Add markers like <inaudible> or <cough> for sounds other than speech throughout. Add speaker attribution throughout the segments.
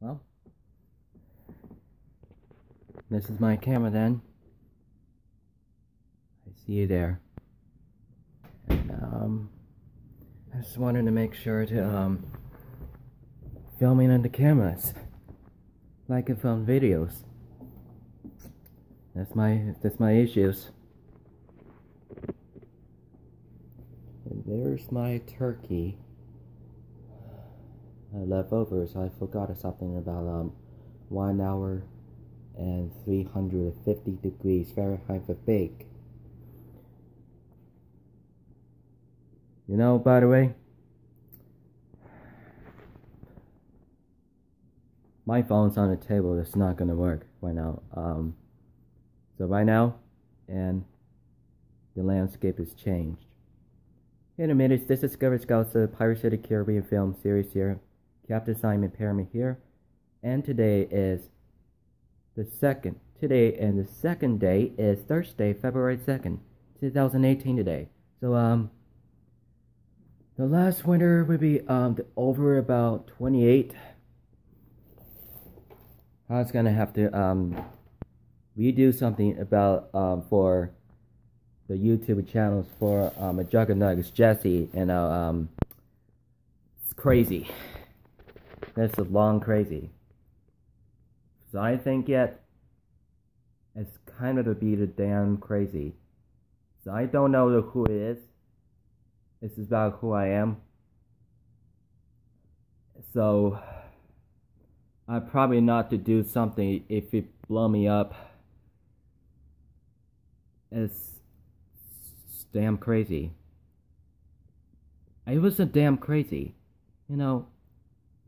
Speaker 1: Well, this is my camera then. I see you there. And, um, I just wanted to make sure to, um, filming on the cameras. Like I film videos. That's my, that's my issues. And there's my turkey. Uh, leftovers. I forgot something about um one hour and 350 degrees Fahrenheit for bake. You know, by the way, my phone's on the table. It's not gonna work right now. Um, so right now, and the landscape has changed. In a minute, this is Discovery Scouts, the Pirate City Caribbean film series here. Captain Simon Perry here, and today is the second. Today and the second day is Thursday, February second, two thousand eighteen. Today, so um, the last winter would be um over about twenty eight. I was gonna have to um redo something about um for the YouTube channels for um a Juggernuggets Jesse and uh, um it's crazy. That's is long crazy. So I think yet it's kind of to be the damn crazy. So I don't know who it is. It's about who I am. So I probably not to do something if it blow me up. It's damn crazy. It was a damn crazy. You know,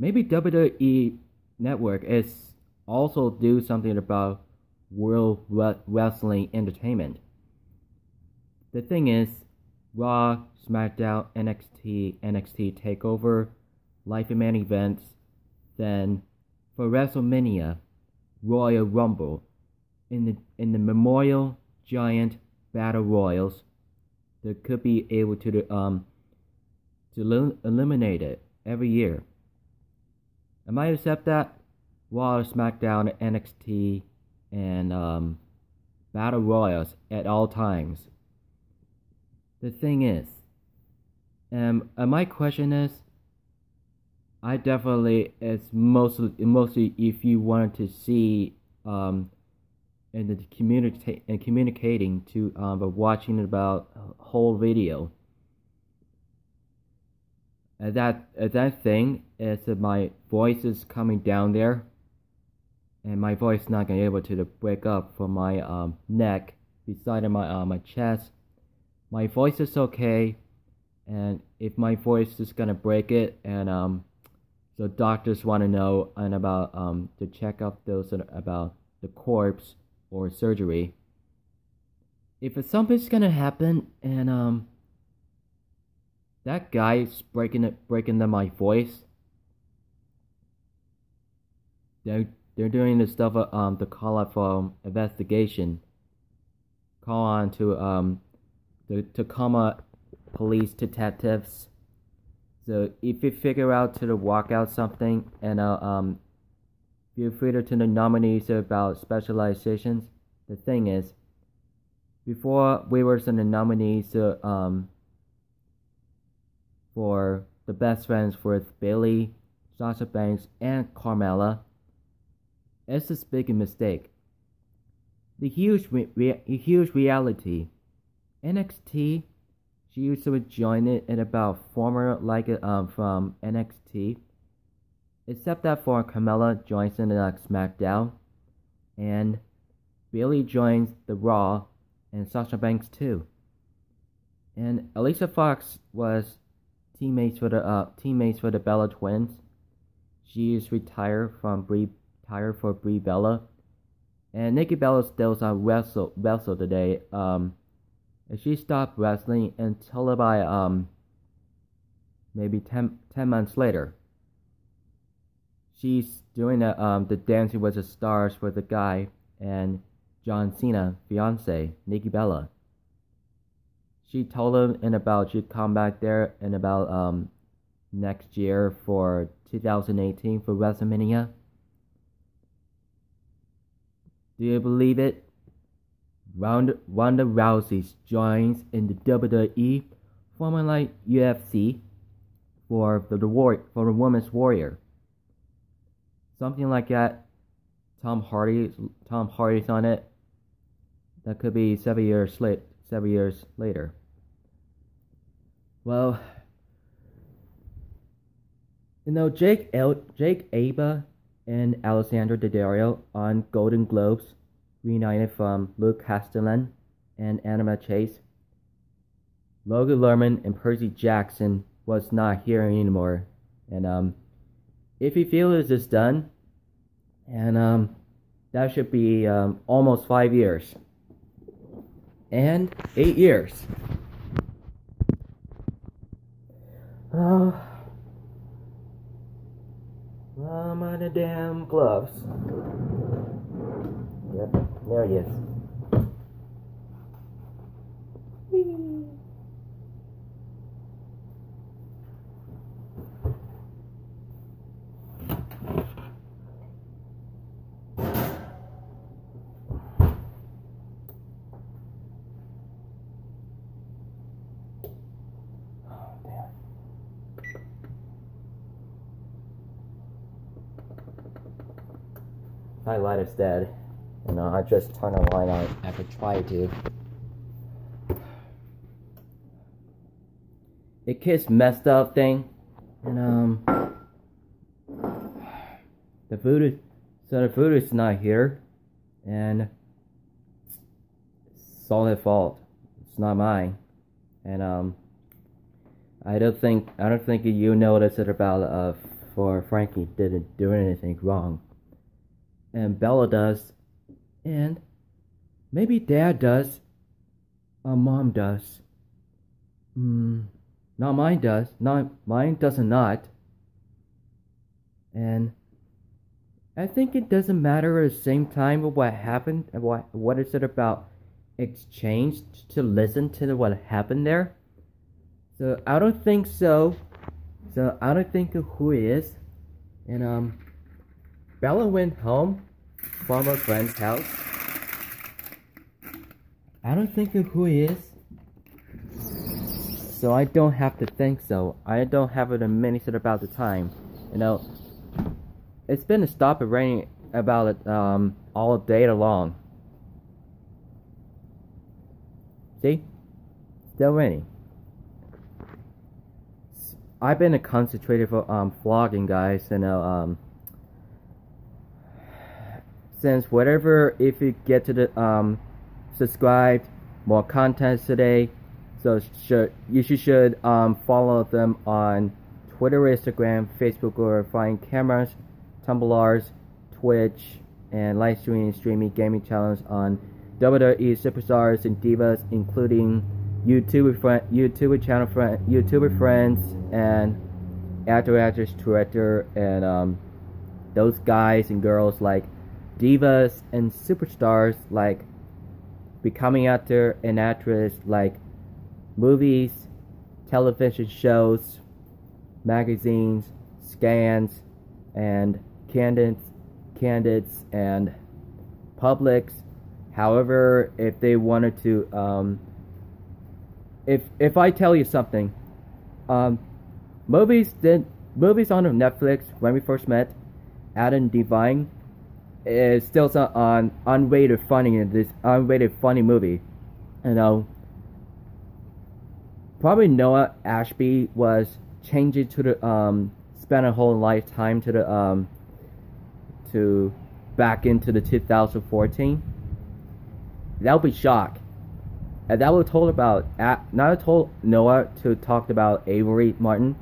Speaker 1: maybe WWE Network is also do something about World Wrestling Entertainment. The thing is, Raw, SmackDown, NXT, NXT Takeover, Life and Man events, then for WrestleMania, Royal Rumble, in the in the Memorial Giant Battle Royals, they could be able to um to eliminate it every year. I might accept that. Raw, SmackDown, NXT, and um, Battle Royals at all times. The thing is, um, uh, my question is, I definitely it's mostly mostly if you wanted to see um, and the communicate and communicating to um, but watching about a whole video that that thing is that my voice is coming down there, and my voice not gonna be able to break up from my um, neck beside my uh, my chest. My voice is okay, and if my voice is gonna break it, and um, so doctors want to know and about um to check up those about the corpse or surgery. If something's gonna happen, and um that guy's breaking it, breaking the, my voice. They're they're doing the stuff. Uh, um, to call up for um, investigation. Call on to um, the Tacoma police detectives. So if you figure out to walk out something and uh, um, feel free to the nominees about specializations. The thing is, before we were the nominees, uh, um, for the best friends with Bayley, Sasha Banks, and Carmella. It's a big mistake. The huge, re- huge reality. NXT, she used to join it in about former like um from NXT, except that for Carmella joins in the SmackDown, and Bayley joins the Raw, and Sasha Banks too. And Alicia Fox was teammates for the uh, teammates for the Bella twins. She is retired from Brie, retired for Brie Bella, and Nikki Bella still on wrestle wrestle today. Um, and she stopped wrestling until about um maybe 10, 10 months later. She's doing the um the Dancing with the Stars with the guy and John Cena fiance Nikki Bella she told him in about she'd come back there in about um next year for 2018 for WrestleMania. Do you believe it? Ronda, Ronda Rousey joins in the WWE, formerly like UFC, for the, the war, for the Women's Warrior. Something like that. Tom Hardy, Tom Hardy's on it. That could be seven years late, seven years later. Well, you know Jake El- Jake Abel and Alexandra Daddario on Golden Globes reunited from Luke Castellan and Anna Chase. Logan Lerman and Percy Jackson was not here anymore. And um, if you feel this is done, and um, that should be um, almost five years and eight years. Oh, I'm out of damn gloves. Yep, there he is. My light is dead. And uh, I just turn the light on after try to. It keeps messed up thing. And um the food is so the food is not here and it's all their fault. It's not mine. And um I don't think I don't think you noticed it about uh for Frankie didn't do anything wrong and Bella does, and maybe Dad does, or Mom does. Hmm, not mine does. Not mine does not. And I think it doesn't matter at the same time what happened and what what is it about exchange to listen to what happened there. So I don't think so. So I don't think who he is. And um Bella went home from a friend's house. I don't think of who he is. So I don't have to think so. I don't have it a minute about the time. You know, it's been a stop of raining about it um, all day long. See? Still raining. I've been a concentrated for um, vlogging, guys. You know, um, since whatever if you get to the um subscribed more content today so should you should, should um follow them on twitter instagram facebook or find cameras tumblrs twitch and live streaming streaming gaming channels on WWE superstars and divas including YouTube friend, YouTube channel friend, YouTuber friends and actor actress director and um, those guys and girls like divas and superstars like becoming actor and actress like movies, television shows, magazines, scans, and candidates, candidates and publics. However, if they wanted to, um, if if I tell you something, um, movies did movies on Netflix when we first met, Adam Devine is still an unrated funny in this unrated funny movie. You know, probably Noah Ashby was changing to the um spent a whole lifetime to the um to back into the 2014. That would be shock. And that would told about not told Noah to talk about Avery Martin.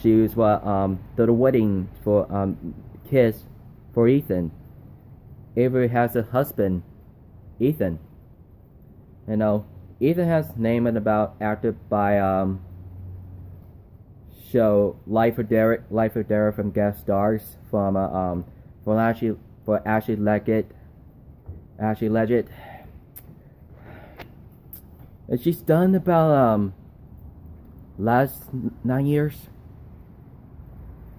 Speaker 1: She was what um the wedding for um kiss for Ethan. Avery has a husband, Ethan. You know, Ethan has named about acted by um show Life of Derek, Life of Derek from guest stars from uh, um from Ashley for Ashley Leggat, Ashley Leggat. And she's done about um last nine years.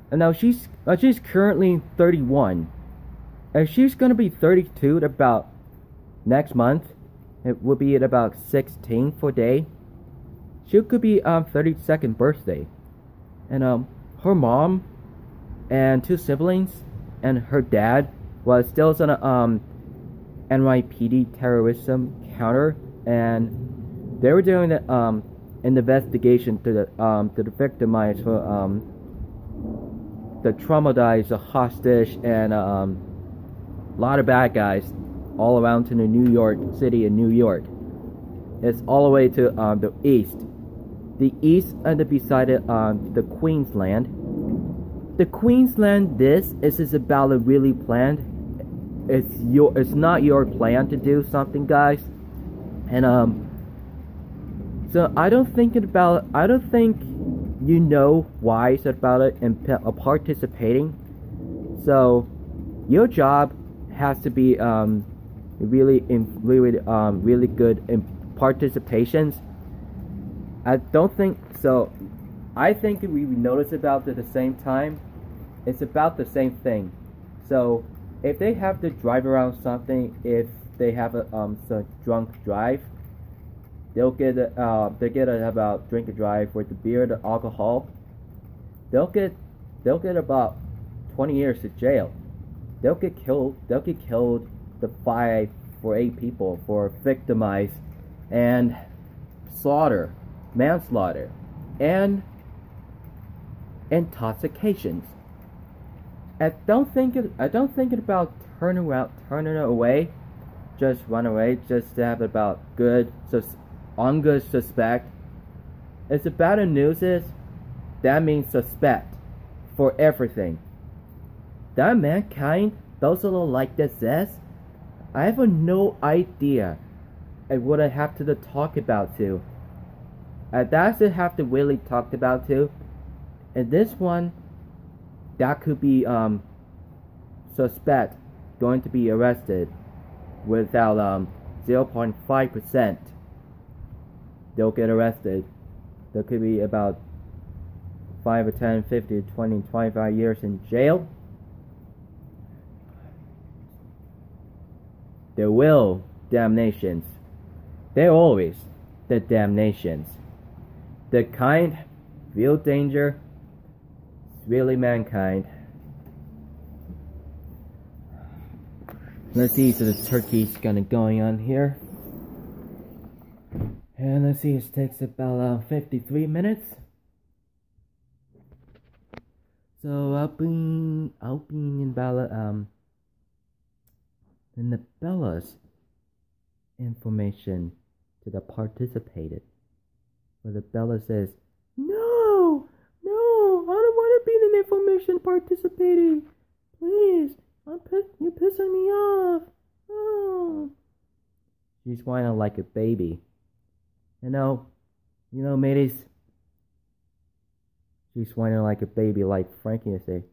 Speaker 1: And now she's uh, she's currently 31 and she's gonna be 32 in about next month. It will be at about 16 for day. She could be um 32nd birthday, and um her mom and two siblings and her dad was still on a um NYPD terrorism counter, and they were doing the um an investigation to the um to the victimized for um the traumatized, the hostage, and um a lot of bad guys all around to the New York City in New York. It's all the way to um, the east. The east and the beside it, um, the Queensland. The Queensland this is, is about a really planned. It's your it's not your plan to do something guys. And um so I don't think about I don't think you know why it's about it and uh, participating. So your job has to be um, really in really um, really good in participations. I don't think so. I think we notice about at the same time. It's about the same thing. So if they have to drive around something, if they have a um drunk drive, they'll get a, uh they get a, about drink a drive with the beer, the alcohol. They'll get they'll get about 20 years to jail they'll get killed. They'll get killed. The five for eight people for victimize and slaughter, manslaughter, and intoxications. I don't think it, I don't think it about turning around, turning away, just run away, just to have about good, sus, on good suspect. It's the bad news is that means suspect for everything that mankind little like this is? I have no idea what I have to talk about to. And that's it have to really talk about too. And this one, that could be um suspect going to be arrested without um 0.5%. They'll get arrested. There could be about 5 or 10, 50, 20, 25 years in jail. There will damnations. They're always the damnations. The kind, real danger, really mankind. Let's see, so the turkey's gonna going on here. And let's see, it takes about uh, 53 minutes. So I'll be, I'll be in about um, the Bella's information to the participated. Where the Bella says, No, no, I don't want to be in information participating. Please, I'm you're pissing me off. Oh. She's whining like a baby. You know, you know, mateys. She's whining like a baby, like Frankie would say.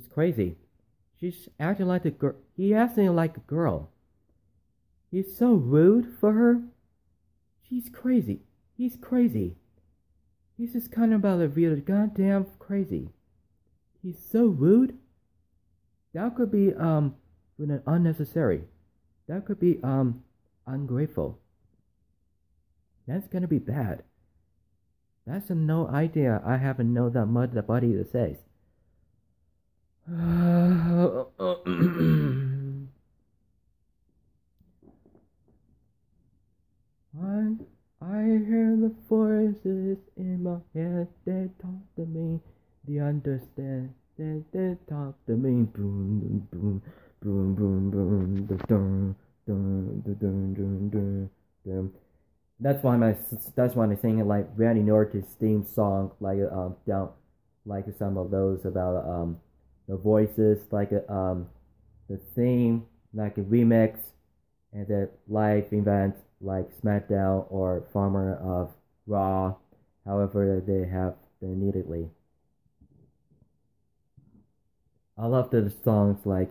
Speaker 1: She's crazy. She's acting like a girl. He acting like a girl. He's so rude for her. She's crazy. He's crazy. He's just kind of about a real goddamn crazy. He's so rude. That could be um unnecessary. That could be um ungrateful. That's gonna be bad. That's a no idea. I haven't know that much about it says. I, I hear the voices in my head, they talk to me, they understand, they, they talk to me, boom, boom, boom, boom, boom, boom, dun, dun, dun, dun, dun, dun, dun. That's why my that's why I'm singing like Randy Orton's theme song, like um down, like some of those about um the voices, like a, um, the theme, like a remix, and the live event like SmackDown or Farmer of Raw, however they have been neededly. I love the songs like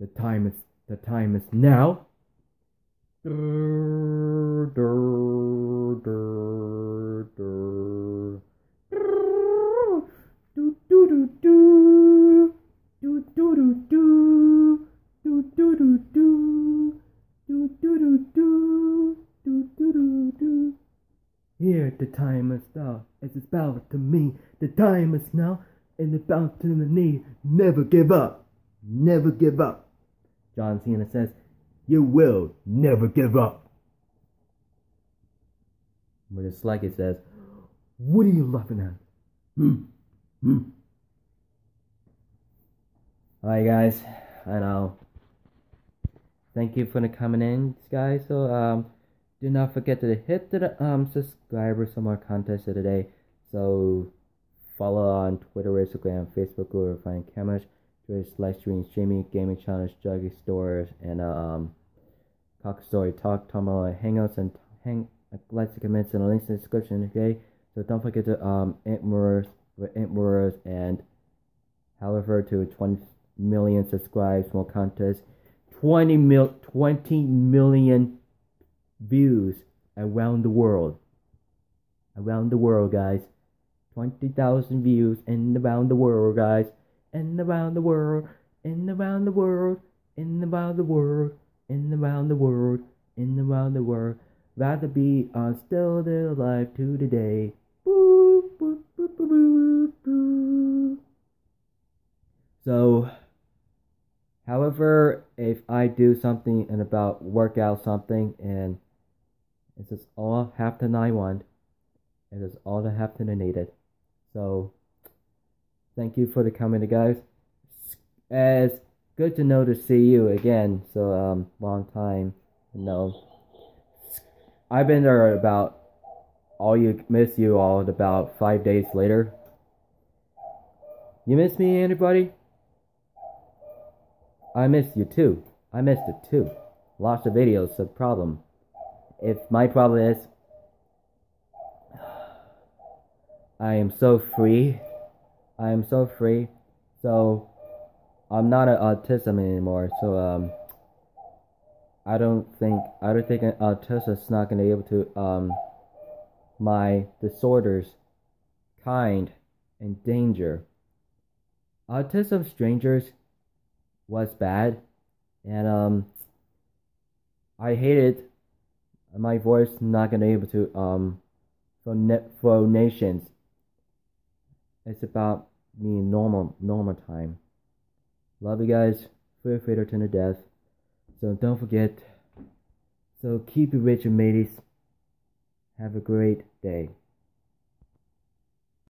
Speaker 1: the time is the time is now. Durr, durr, durr, do do do do do do do do do do do do do do do do do Here the time is now, as it's bound to me. The time is now, and it's bound to the knee. Never give up, never give up. John Cena says, "You will never give up." But it's like it says, "What are you laughing at?" Hmm. Hmm. Alright guys, I know. Thank you for the coming in, guys. So um do not forget to hit the um subscriber some more contests today. So follow on Twitter, Instagram, Facebook, or find cameras, Twitch, live streams, streaming, gaming channels, juggy stores, and um talk story talk, Tumblr, hangouts, and hang likes and comments and links in the description. Okay, so don't forget to um Emperors, Emperors, and however to 20 million subscribes, more contests, 20 mil, 20 million views around the world. Around the world, guys. 20,000 views and around the world, guys. And around the world, and around the world, and around the world, and around the world, and around the world. Rather be on still there alive to today. So, however, if I do something and about work out something and this is all Halfton I want. It is all the Halfton I needed. So, thank you for the comment, guys. As good to know to see you again. So, um, long time. You know, I've been there about all you miss you all about five days later. You miss me, anybody? I missed you too. I missed it too. Lots of videos, the problem if my problem is <sighs> I am so free, I am so free, so I'm not an autism anymore. So um, I don't think I don't think an autism is not gonna be able to um my disorders, kind and danger. Autism strangers was bad, and um, I hated my voice not gonna be able to um phonations. It's about me normal normal time. Love you guys. Feel free to turn to death. So don't forget. So keep it rich and mateys. Have a great day.